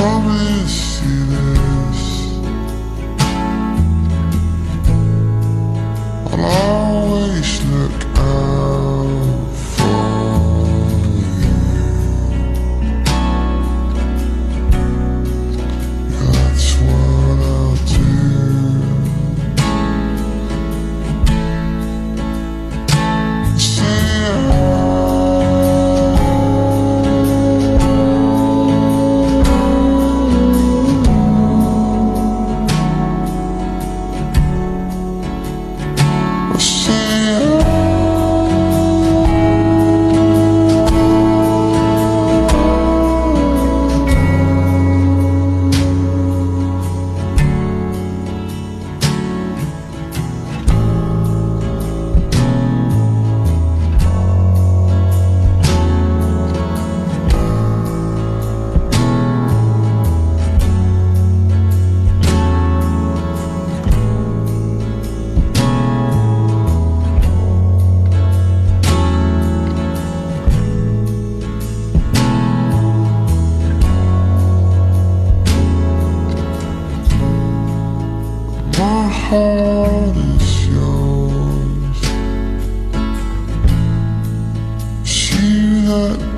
promise you heart is yours. See that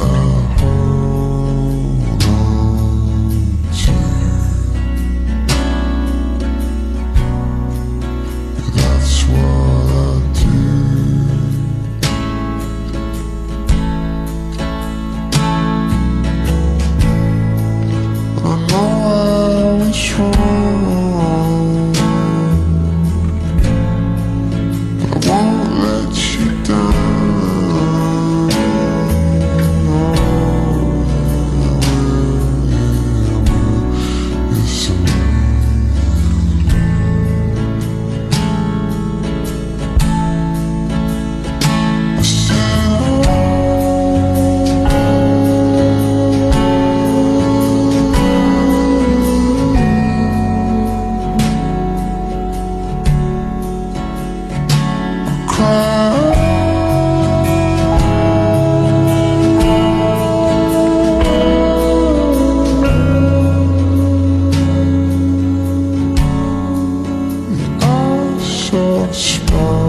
small